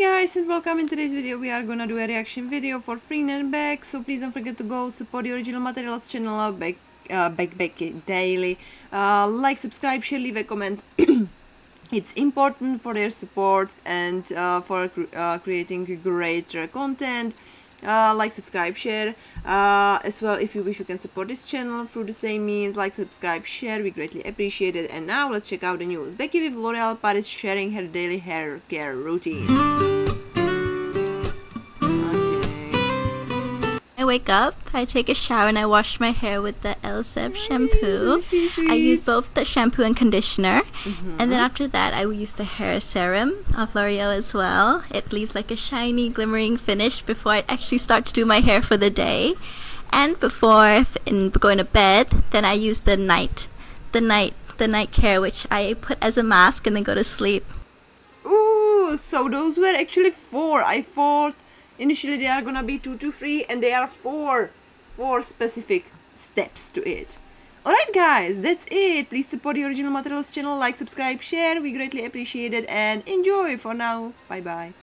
guys and welcome. In today's video we are gonna do a reaction video for Freen and Beck so please don't forget to go support the original materials channel back uh, back back daily. Uh, like subscribe share leave a comment. It's important for their support and uh, for uh, creating greater content uh, like subscribe share uh, as well if you wish you can support this channel through the same means like subscribe share we greatly appreciate it. And now let's check out the news. Becky with L'Oreal Paris sharing her daily hair care routine wake up, I take a shower, and I wash my hair with the Elseve shampoo. I use both the shampoo and conditioner. Mm-hmm. And then after that, I will use the hair serum of L'Oreal as well. It leaves like a shiny, glimmering finish before I actually start to do my hair for the day. And before in going to bed, then I use the night, the night, the night care, which I put as a mask and then go to sleep. Ooh, so those were actually four. I thought initially they are gonna be two to three and there are four four specific steps to it. Alright guys that's it. Please support the original materials channel like subscribe share. We greatly appreciate it and enjoy for now. Bye bye